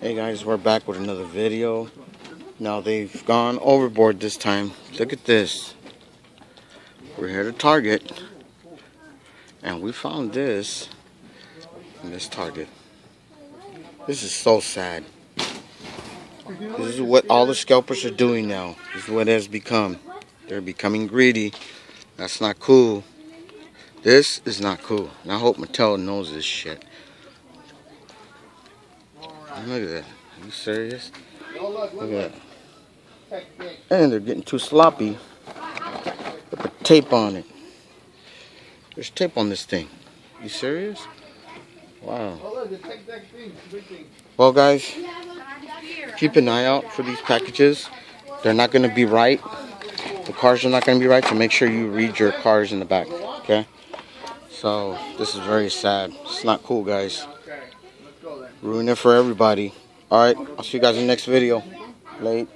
Hey guys, we're back with another video. Now they've gone overboard this time. Look at this. We're here to Target. And we found this in this Target. This is so sad. This is what all the scalpers are doing now. This is what it has become. They're becoming greedy. That's not cool. This is not cool. And I hope Mattel knows this shit. Look at that. Are you serious? Look at that. And they're getting too sloppy. They put tape on it. There's tape on this thing. You serious? Wow. Well, guys, keep an eye out for these packages. They're not going to be right. The cars are not going to be right, so make sure you read your cars in the back, okay? So, this is very sad. It's not cool, guys. Ruin it for everybody. Alright, I'll see you guys in the next video. Late.